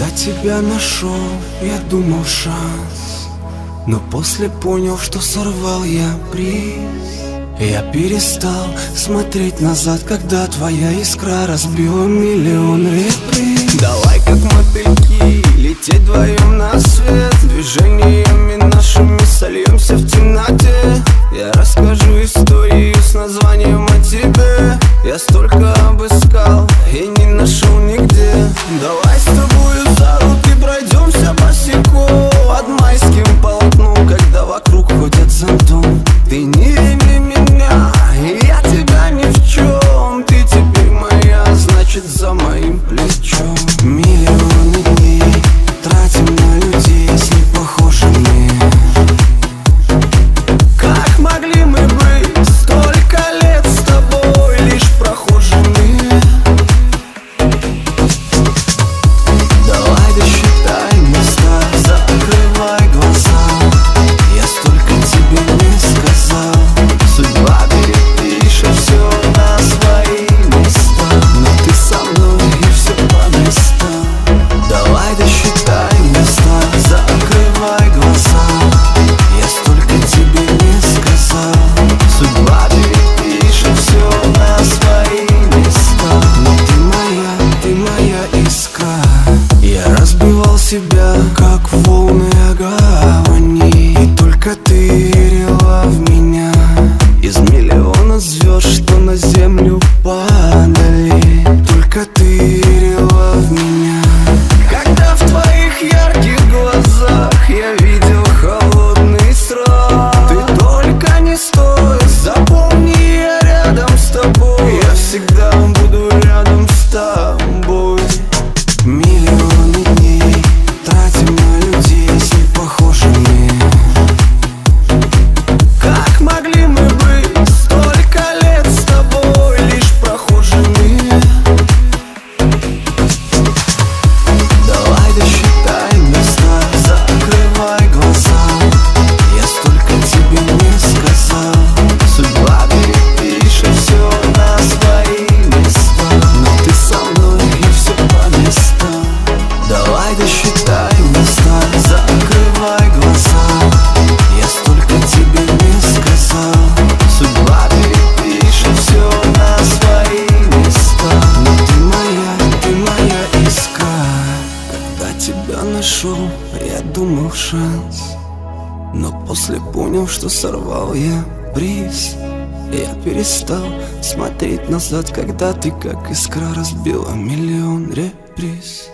Когда тебя нашел, я думал шанс. Но после понял, что сорвал я приз. Я перестал смотреть назад, когда твоя искра разбила миллион реприз. Давай как мотыльки лететь вдвоем на свет. Движениями нашими сольемся в темноте. Я расскажу историю с названием о тебе. Я столько обыскал и не нашел нигде. Давай с тобой Ты не тебя, как волны огонь И только ты. тебя нашел, я думал шанс. Но после понял, что сорвал я приз Я перестал смотреть назад, когда ты как искра разбила миллион реприз.